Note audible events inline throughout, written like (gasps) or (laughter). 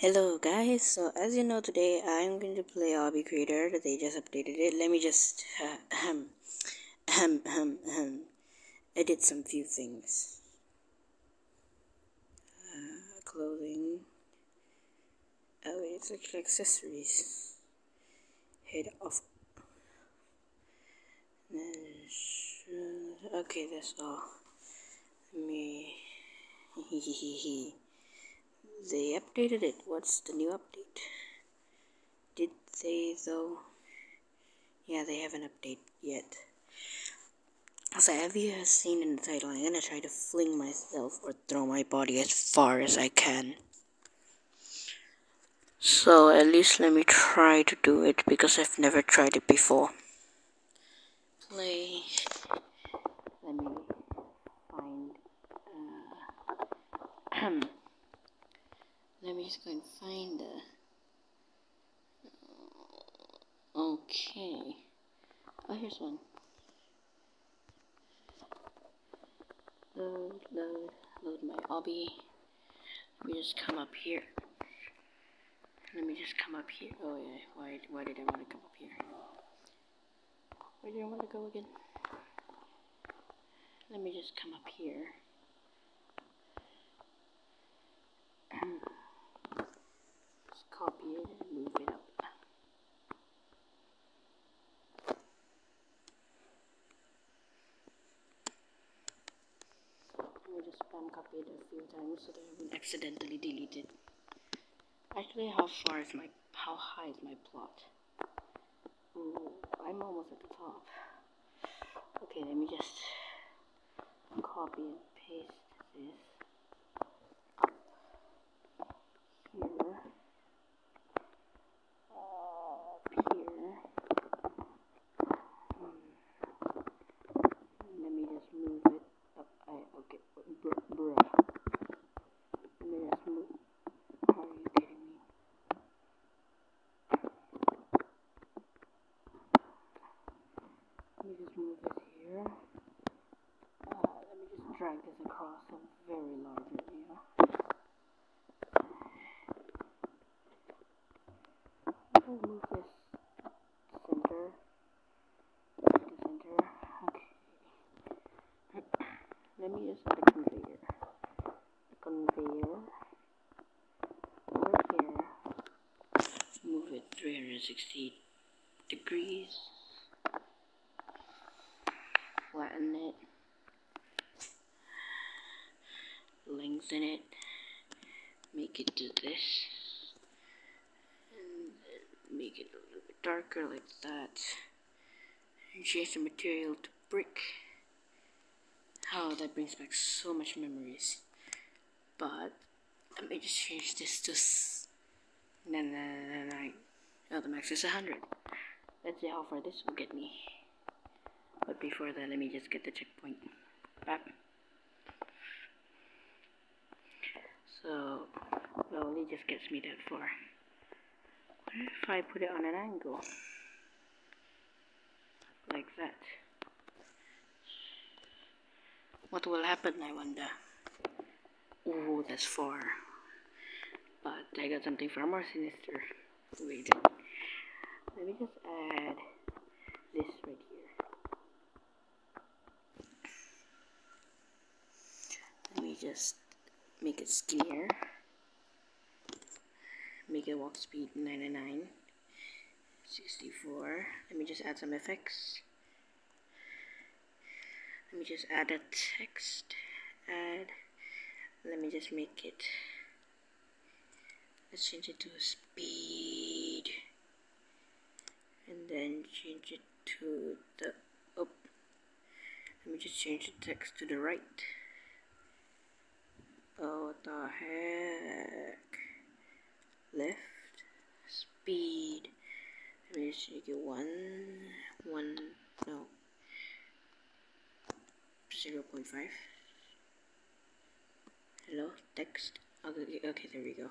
Hello guys, so as you know today I'm going to play Obby Creator, they just updated it. Let me just uh, um, um, um, um, edit some few things. Uh, clothing. Oh wait, it's actually accessories. Head off. Okay, that's all. Let me... (laughs) They updated it. What's the new update? Did they though? Yeah, they haven't updated yet. So have you seen in the title, I'm gonna try to fling myself or throw my body as far as I can. So at least let me try to do it because I've never tried it before. Play. Let me find. Uh, (clears throat) Let me just go and find the. Okay. Oh, here's one. Load, load, load my obby. Let me just come up here. Let me just come up here. Oh yeah, why, why did I want to come up here? Where did I want to go again? Let me just come up here. Copy it and move it up. I just spam copy it a few times so that I won't accidentally delete it. Actually, how far is my, how high is my plot? Ooh, I'm almost at the top. Okay, let me just copy and paste this. Move it here. Uh, let me just move this here. Let me just drag this across a very large. I'll move this center. The center. Okay. let me just add a conveyor. A conveyor. Over here. Move it 360 degrees flatten it, lengthen it, make it do this, and make it a little bit darker like that, and change the material to brick. Oh, that brings back so much memories. But, let me just change this to 999. Oh, the max is 100. Let's see how far this will get me. But before that, let me just get the checkpoint. Back. So, it only just gets me that far. What if I put it on an angle? Like that. What will happen, I wonder? Oh, that's far. But I got something far more sinister. Wait. Let me just add this right here. Let me just make it skinnier. Make it walk speed 99 64 let me just add some effects. Let me just add a text add. Let me just make it let's change it to speed and then change it to the up let me just change the text to the right Oh, what the heck? Left. Speed. Let me just take it one, one, no, 0 0.5. Hello, text. Okay, okay, there we go.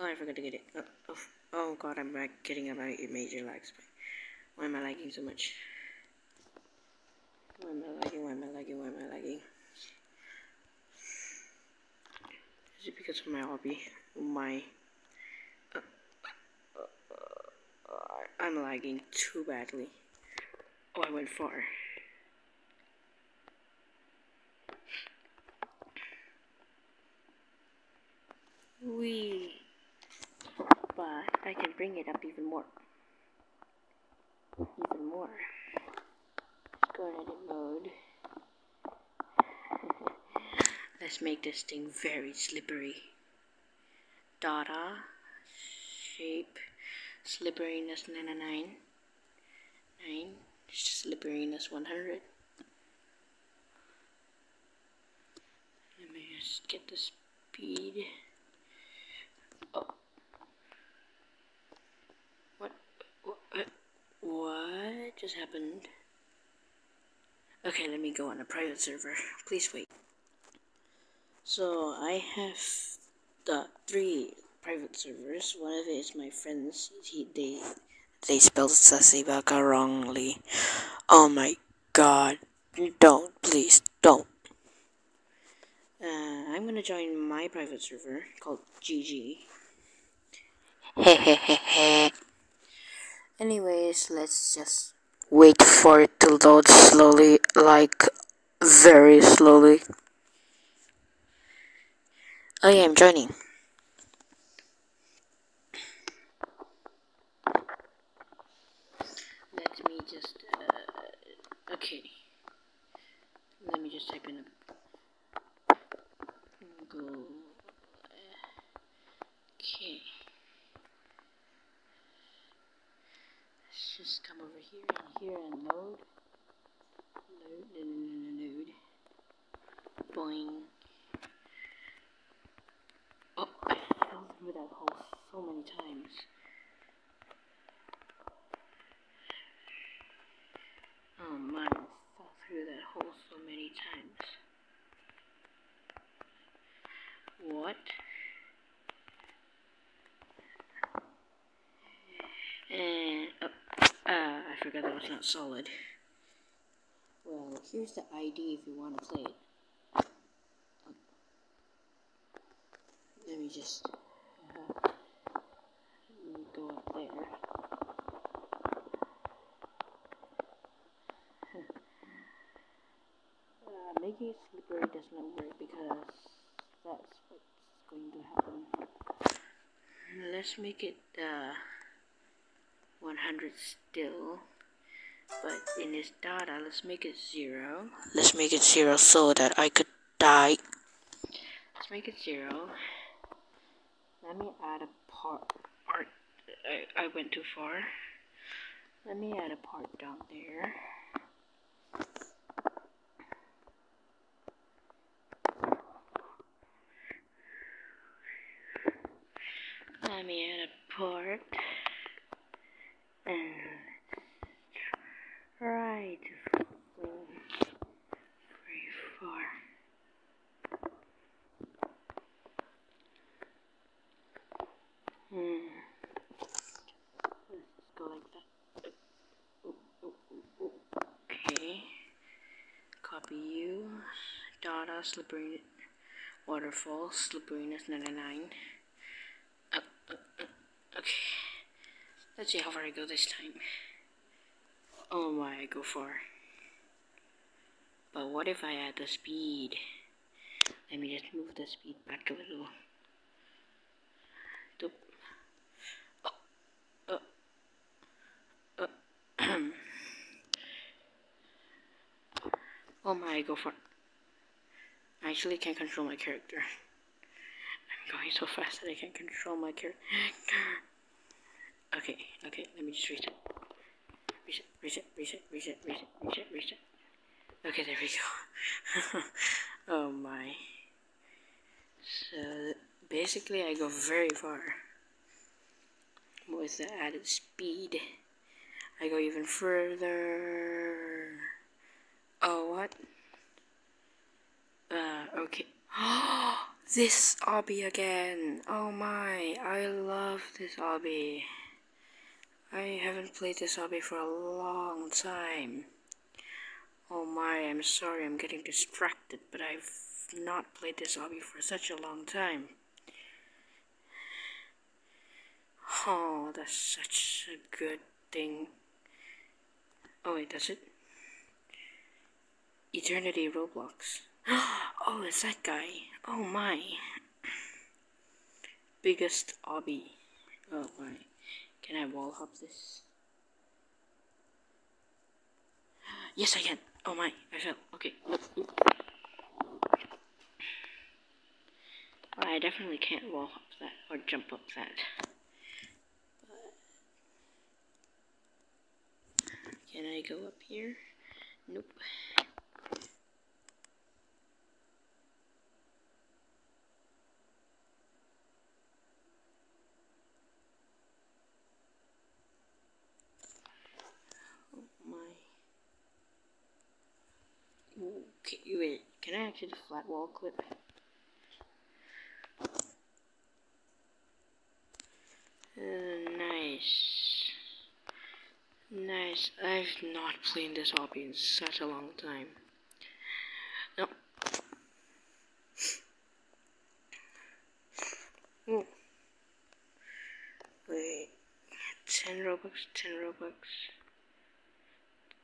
Oh, I forgot to get it. Oh, oh, oh god, I'm like, getting a major lag spike. Why am I lagging so much? Why am I lagging? Why am I lagging? Why am I lagging? Is it because of my obby? My... Uh, uh, I'm lagging too badly. Oh, I went far. Wee. But I can bring it up even more. Even more. Let's go in edit mode. Let's make this thing very slippery. Data, shape, slipperiness 99, 9, slipperiness 100. Let me just get the speed. Oh. What? What? What just happened? Okay, let me go on a private server. Please wait. So I have the three private servers. One of it is my friends. He, they they spelled Sasibaka wrongly. Oh my god. Don't, please, don't. Uh, I'm gonna join my private server called GG. Hehehehe. (laughs) Anyways, let's just wait for it to load slowly, like very slowly. Oh yeah, I'm joining. Let me just, uh, okay. Let me just type in a Google. Okay. Let's just come over here and here and load. Load, load, load, load. Boing. Oh, I fell through that hole so many times. Oh man, I fell through that hole so many times. What? And, oh, uh, I forgot that was not solid. Well, here's the ID if you want to play it. Let me just uh, go up there. (laughs) uh, making it slippery does not work because that's what's going to happen. Let's make it uh, 100 still. But in this data, let's make it 0. Let's make it 0 so that I could die. Let's make it 0. Let me add a part. Art. I, I went too far. Let me add a part down there. Let me add a part. And try to fling very far. Hmm. Let's just go like that. Ooh, ooh, ooh, okay. Copy you. Data, slippery, waterfall, slipperiness 99. Uh, uh, uh, okay. Let's see how far I go this time. Oh my, I go far. But what if I add the speed? Let me just move the speed back a little. (clears throat) oh my, I go for. I actually can't control my character. I'm going so fast that I can't control my character. Okay, okay, let me just reset. Reset, reset, reset, reset, reset, reset, reset. Okay, there we go. (laughs) oh my. So, basically I go very far. With the added speed. I go even further. Oh, what? Uh, okay. (gasps) this obby again. Oh my, I love this obby. I haven't played this obby for a long time. Oh my, I'm sorry, I'm getting distracted, but I've not played this obby for such a long time. Oh, that's such a good thing. Oh wait, that's it. Eternity Roblox. (gasps) Oh, it's that guy. Oh my. Biggest obby. Oh my. Can I wall hop this? (gasps) Yes, I can. Oh my, I fell. Okay. I definitely can't wall hop that or jump up that. Can I go up here? Nope. Oh my. Okay, wait. Can I actually flat wall clip? Uh, nice. Nice. I've not played this obby in such a long time. No. Ooh. Wait. 10 Robux, 10 Robux.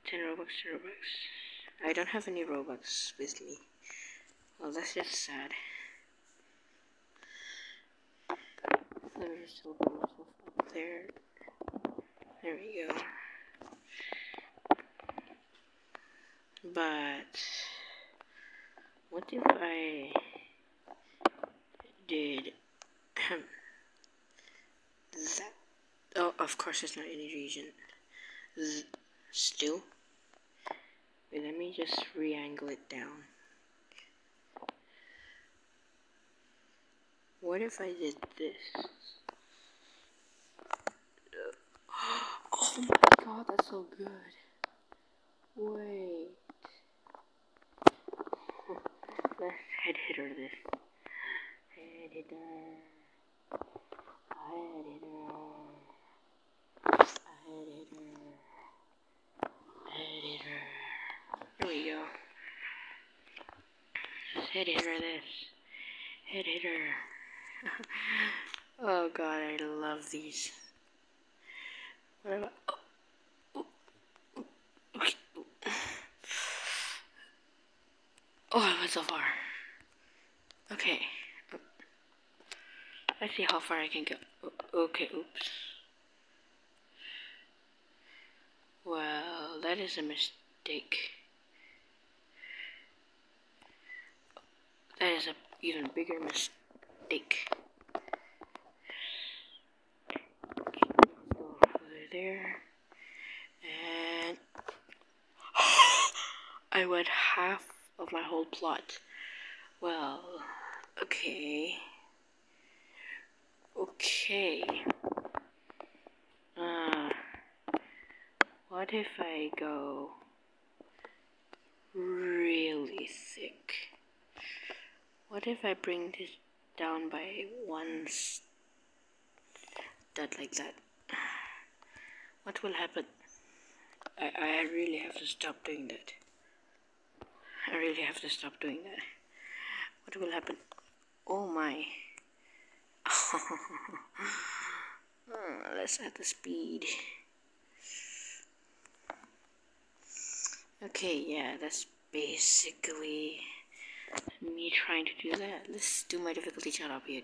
10 Robux, 10 Robux. I don't have any Robux with me. Well, that's just sad. Let me just myself up there. There we go. But what if I did that? Oh, of course, it's not any region. Z still. Wait, let me just re-angle it down. What if I did this? Oh my god, that's so good. Wait. (laughs) Let's head hitter this. Head hitter. Head hitter. Head hitter. Head hitter. There we go. Let's head hitter this. Head hitter. (laughs) oh god, I love these. What oh, I went so far. Okay. Let's see how far I can go. Okay, oops. Well, that is a mistake. That is a even bigger mistake. there. And (gasps) I went half of my whole plot. Well, okay. Okay. Uh, what if I go really thick? What if I bring this down by one that like that? (sighs) What will happen? I, I really have to stop doing that. I really have to stop doing that. What will happen? Oh my. (laughs) Let's add the speed. Okay, yeah, that's basically me trying to do that. Let's do my difficulty chat up again.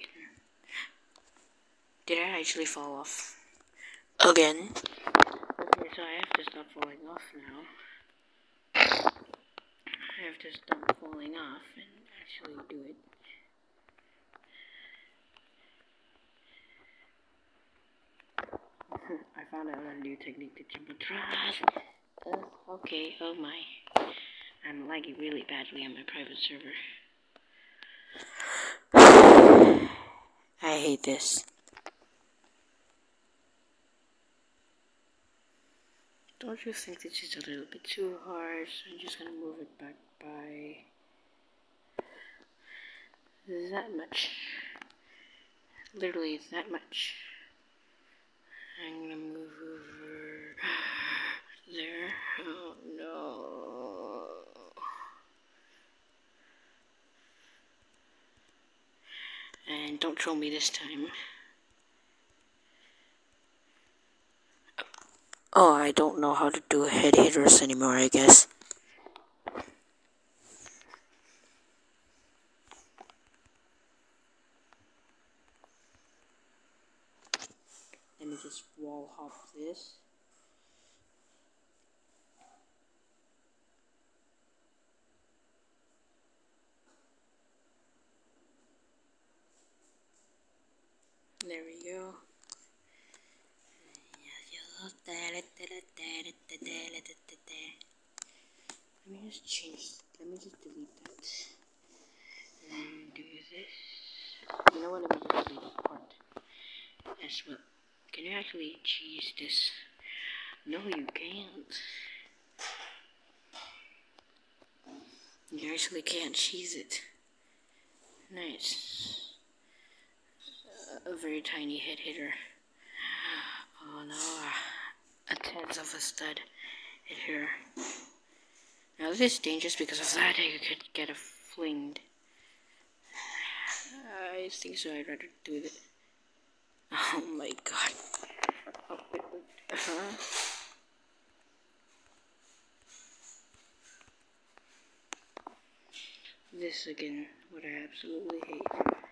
Did I actually fall off? Again? Okay, so I have to stop falling off now. I have to stop falling off and actually do it. (laughs) I found out a new technique to jump across. Uh, okay, oh my. I'm lagging really badly on my private server. (sighs) I hate this. Don't you think this is a little bit too hard? So I'm just gonna move it back by that much. Literally that much. I'm gonna move over (gasps) there. Oh no. And don't troll me this time. Oh, I don't know how to do head hitters anymore, I guess. Let me just wall hop this. There we go. Let me just change, let me just delete that. And do this. You know what, let me just delete that part as well. Can you actually cheese this? No, you can't. You actually can't cheese it. Nice. A very tiny head hitter. Oh no, a tenth of a stud hit her. Now this is dangerous because of that you could get a flinged. I think so, I'd rather do it. Oh my god. Oh, wait, wait. Uh -huh. This again, what I absolutely hate.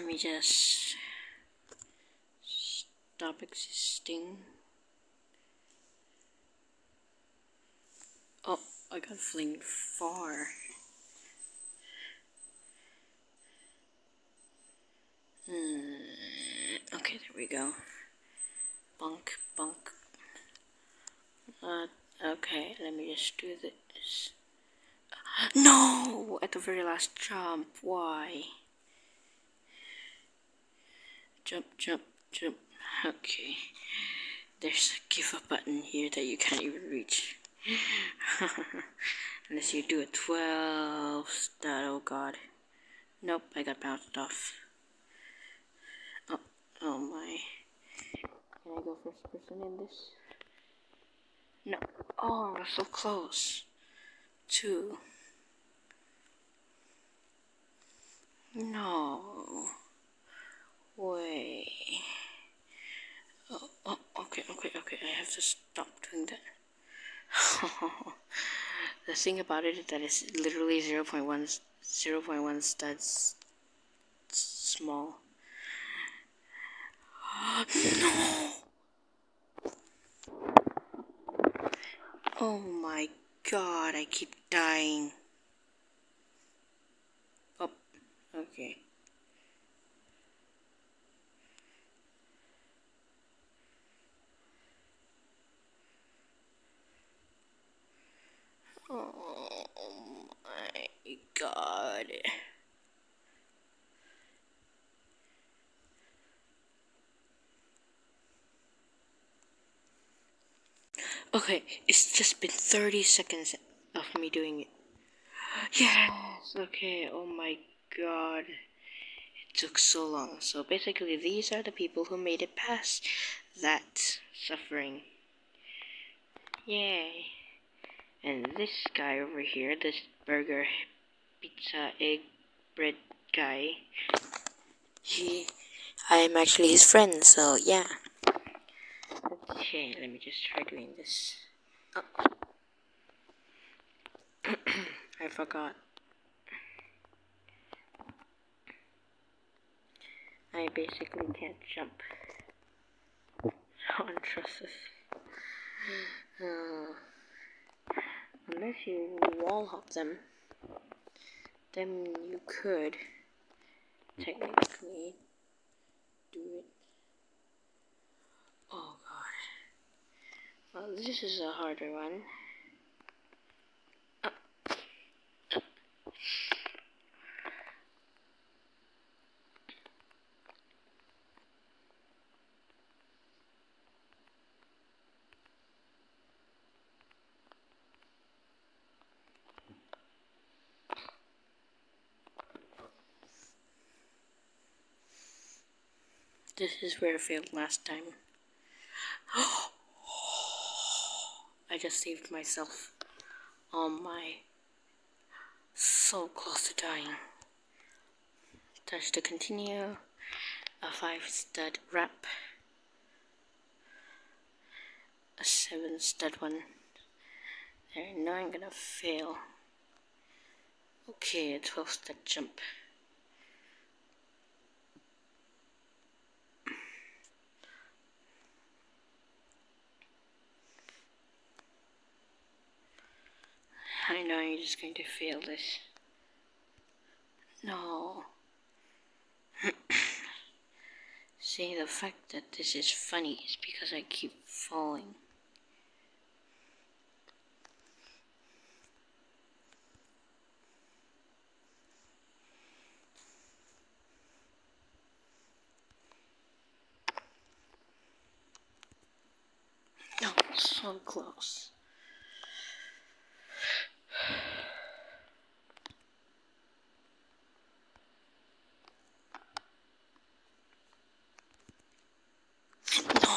Let me just stop existing. Oh, I got flinged far. Hmm. Okay, there we go. Bunk, bunk. Uh, okay, let me just do this. (gasps) No! At the very last jump, why? Jump, jump, jump. Okay. There's a give up button here that you can't even reach. (laughs) Unless you do a 12 stud. Oh god. Nope, I got bounced off. Oh, oh my. Can I go first person in this? No. Oh, so close. Two. No way. Oh, oh, okay, okay, okay. I have to stop doing that. (laughs) the thing about it is that it's literally 0 0.1, 0 0.1 studs small. (gasps) no! Oh my god, I keep dying. Oh, okay. Oh my god. Okay, it's just been 30 seconds of me doing it. Yes! Okay, oh my god. It took so long. So basically, these are the people who made it past that suffering. Yay. And this guy over here, this burger, pizza, egg, bread guy, he, I am actually his friend, so yeah. Okay, let me just try doing this. Oh. (clears throat) I forgot. I basically can't jump on trusses. (sighs) Uh, unless you wall hop them, then you could technically do it. Oh god. Well, this is a harder one. Uh, uh. This is where I failed last time. (gasps) I just saved myself. Oh my. So close to dying. Touch to continue. A 5 stud wrap. A 7 stud one. There, now I'm gonna fail. Okay, a 12 stud jump. I know you're just going to fail this. No. (clears throat) See, the fact that this is funny is because I keep falling. No, so close.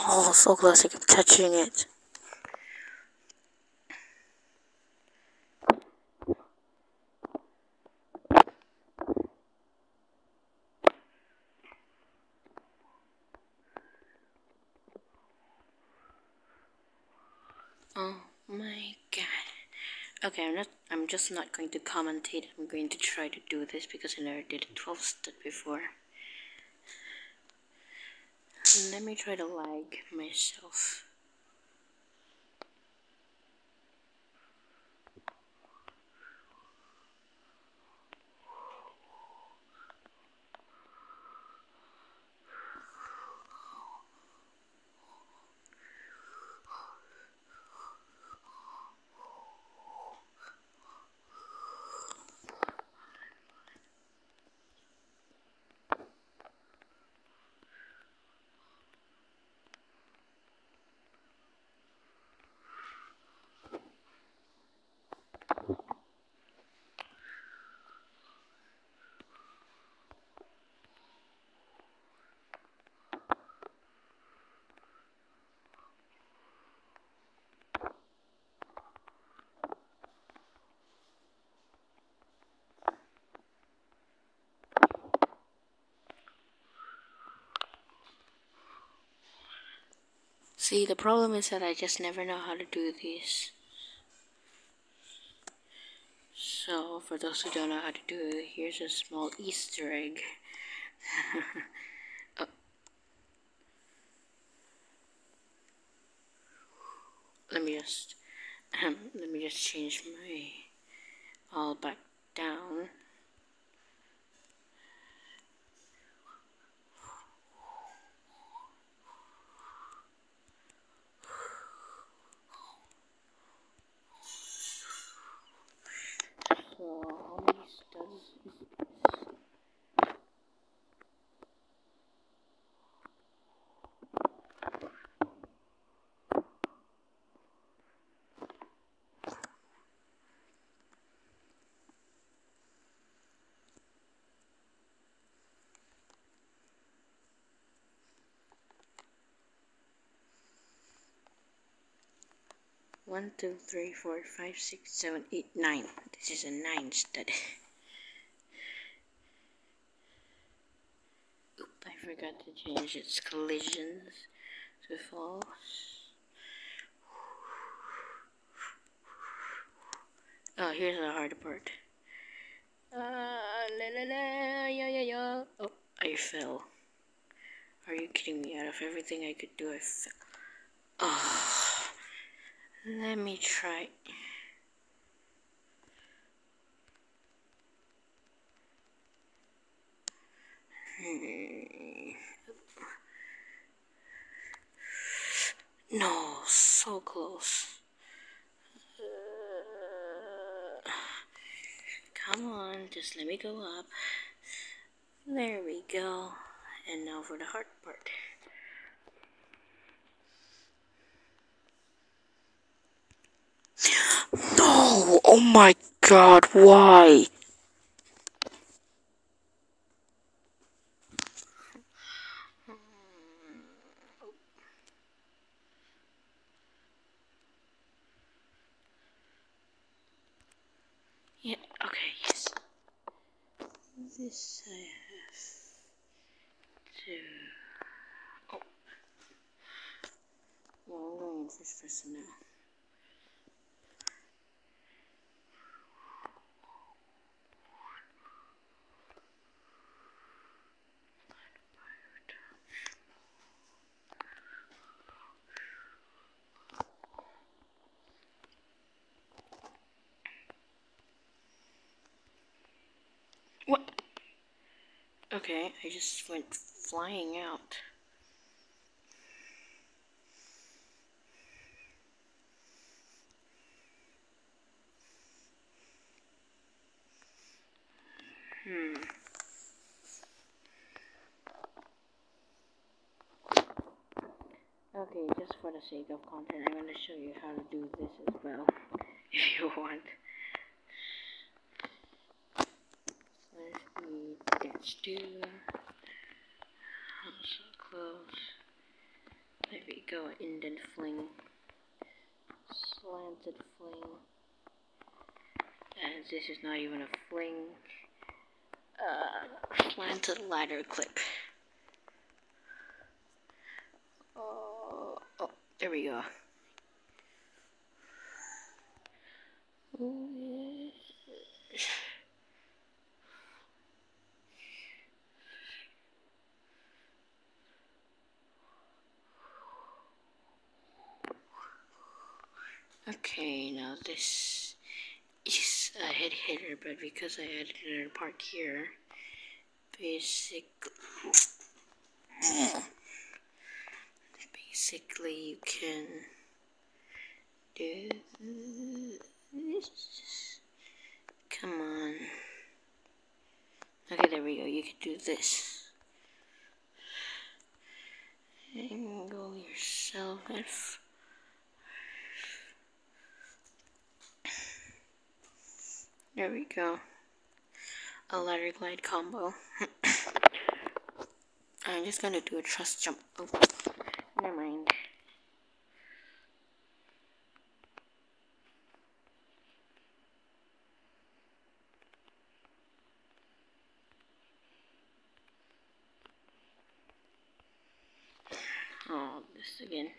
Oh, so close. I keep touching it. Oh my god. Okay, I'm not just not going to commentate. I'm going to try to do this because I never did a 12 step before. Let me try to lag myself. See, the problem is that I just never know how to do these. So, for those who don't know how to do it, here's a small Easter egg. (laughs) oh. Let me just, um, (clears throat) let me just change my all back down. uh, how many One, two, three, four, five, six, seven, eight, nine. This is a nine stud. Oop, I forgot to change its collisions to false. Oh, here's the hard part. Uh, la la la, yeah, yeah, yeah. Oh, I fell. Are you kidding me? Out of everything I could do, I fell. Oh. Let me try. No, so close. Uh, come on, just let me go up. There we go. And now for the hard part. No! Oh my god, why? Yeah, okay, yes. This I have to. Oh. Yeah, I'm going in first person now. What? Okay, I just went flying out. Hmm. Okay, just for the sake of content, I'm going to show you how to do this as well, (laughs) if you want. Let's that's two. Also close. There we go, indent fling. Slanted fling. And this is not even a fling. Uh, slanted ladder clip. Oh, oh, there we go. Okay, now this is a but because I added another part here, basically, basically you can do this. Come on. Okay, there we go. You can do this. Angle yourself at There we go. A ladder glide combo. (coughs) I'm just gonna do a truss jump. Oh, never mind. Oh, this again.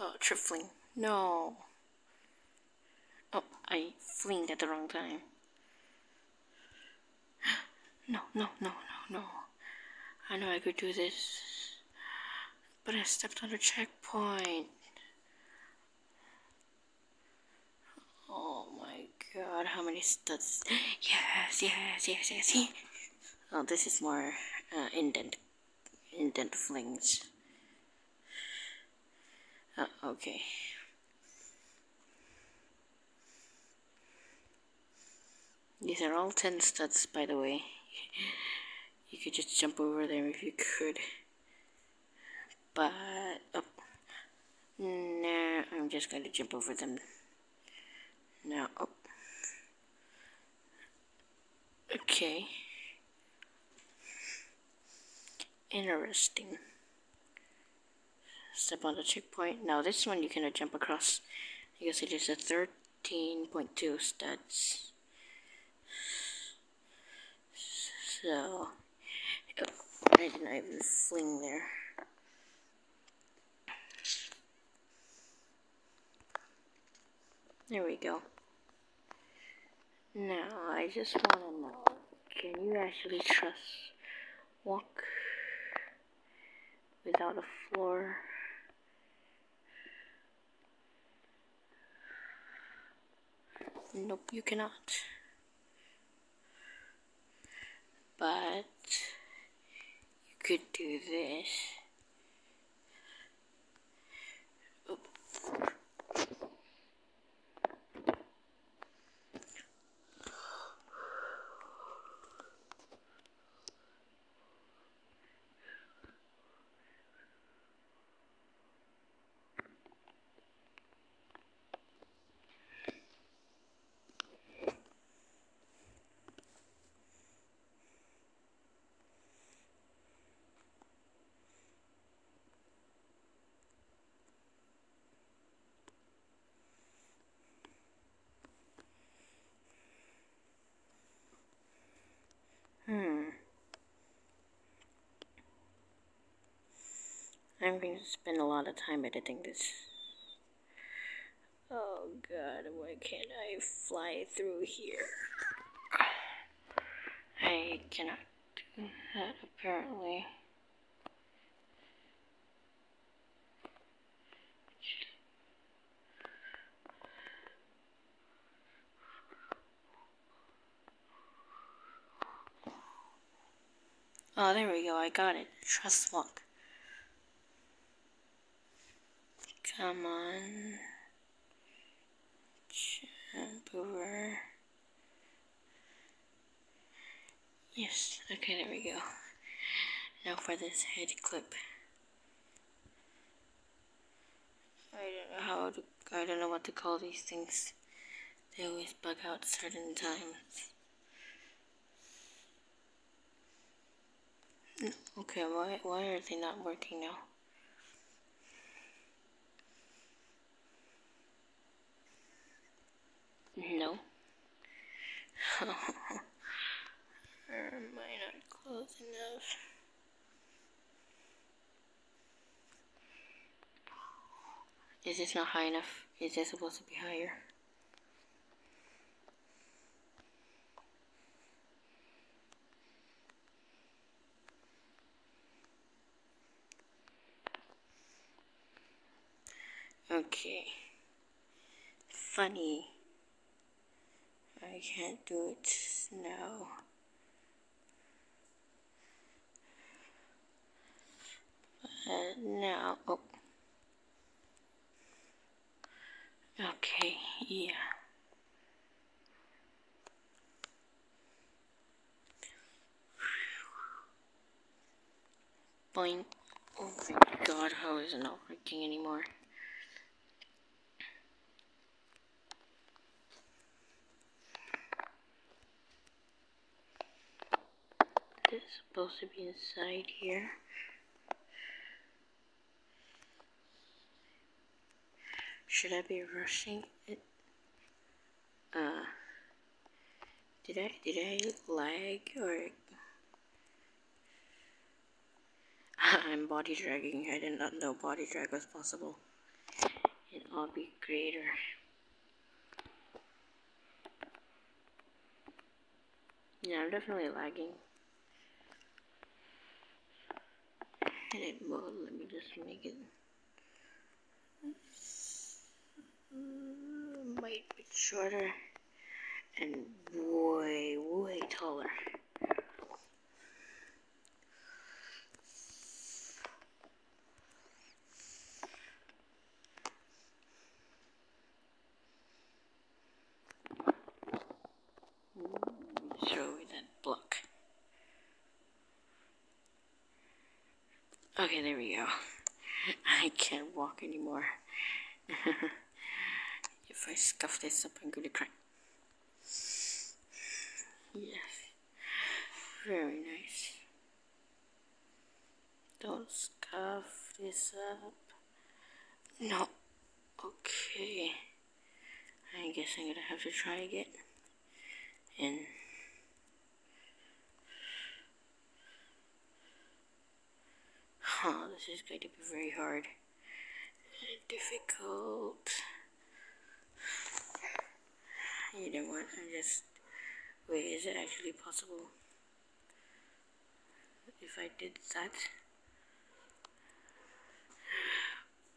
Oh, trifling. No. Oh, I flinged at the wrong time. (gasps) No, no, no, no, no. I know I could do this. But I stepped on a checkpoint. Oh my god, how many studs? (gasps) Yes, yes, yes, yes, yes. (laughs) Oh, this is more uh, indent, indent flings. Uh, okay. These are all 10 studs, by the way. You could just jump over them if you could. But, oh, nah, I'm just going to jump over them. Now, oh. Okay. Interesting step on the checkpoint. Now this one you cannot jump across because it is a 13.2 studs. So, oh, I did not even fling there. There we go. Now, I just want to know, can you actually truss walk without a floor? Nope, you cannot. But you could do this. I'm going to spend a lot of time editing this. Oh god, why can't I fly through here? I cannot do that apparently. Oh, there we go. I got it. Truss walk. Come on. Jump. Yes. Okay, there we go. Now for this head clip. I don't know how to, I don't know what to call these things. They always bug out certain times. Okay, why why are they not working now? No. (laughs) Am I not close enough? Is this not high enough? Is this supposed to be higher? Okay. Funny. I can't do it now. But now, oh. Okay, yeah. Boing. Oh my god, how is it not working anymore? Supposed to be inside here. Should I be rushing it? Uh, did I, did I lag or? (laughs) I'm body dragging. I did not know body drag was possible in Obby Creator. Yeah, I'm definitely lagging. Edit mode. Let me just make it might be shorter and way, way taller. Okay, there we go. (laughs) I can't walk anymore. (laughs) if I scuff this up, I'm gonna cry. Yes. Very nice. Don't scuff this up. No. Okay. I guess I'm gonna have to try again. And Oh, this is going to be very hard. Difficult. You know what? I'm just. Wait, is it actually possible? If I did that.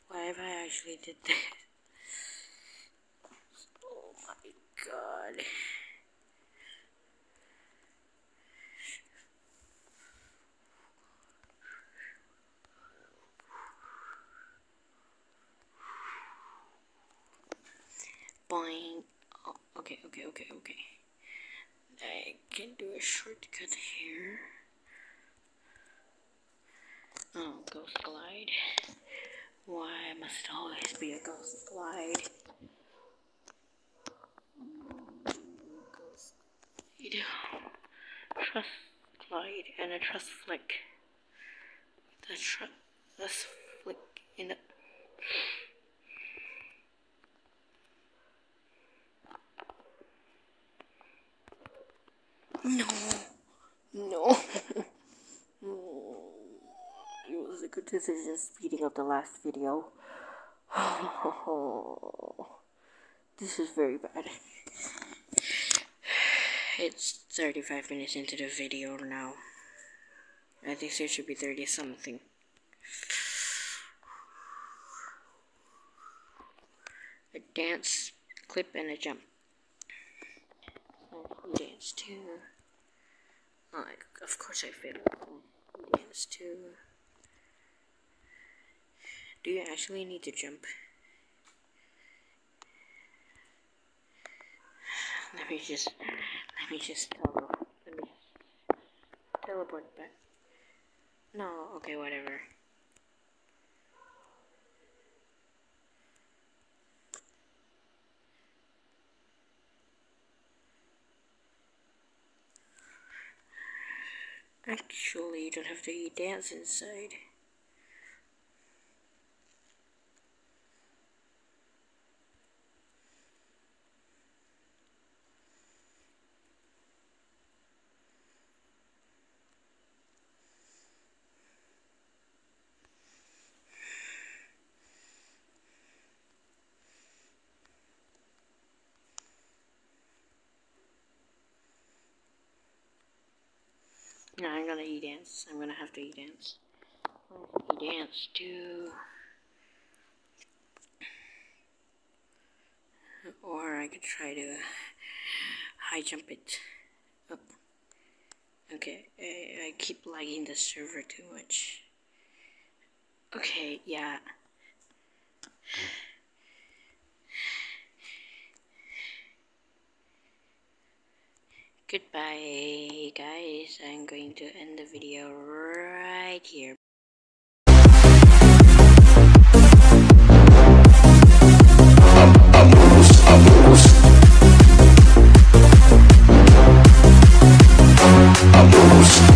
Why have I actually did this? Oh my god. Boing. Oh, okay, okay, okay, okay. I can do a shortcut here. Oh, ghost glide. Why must it always be a ghost glide? Ghost glide. Truss glide and flick. The truss flick in the No. (laughs) No. it was a good decision speeding up the last video. (sighs) this is very bad. (sighs) It's 35 minutes into the video now. I think there should be 30 something. A dance, clip, and a jump. Dance too. Oh, of course I failed. Dance too. Do you actually need to jump? Let me just, let me just tele let me teleport back. No, okay, whatever. Actually, you don't have to eat dance inside. No, I'm gonna eat dance. I'm gonna have to eat dance. Eat dance too. Or I could try to high jump it. Okay, I, I keep lagging the server too much. Okay, yeah. Goodbye guys, I'm going to end the video right here. Abuse.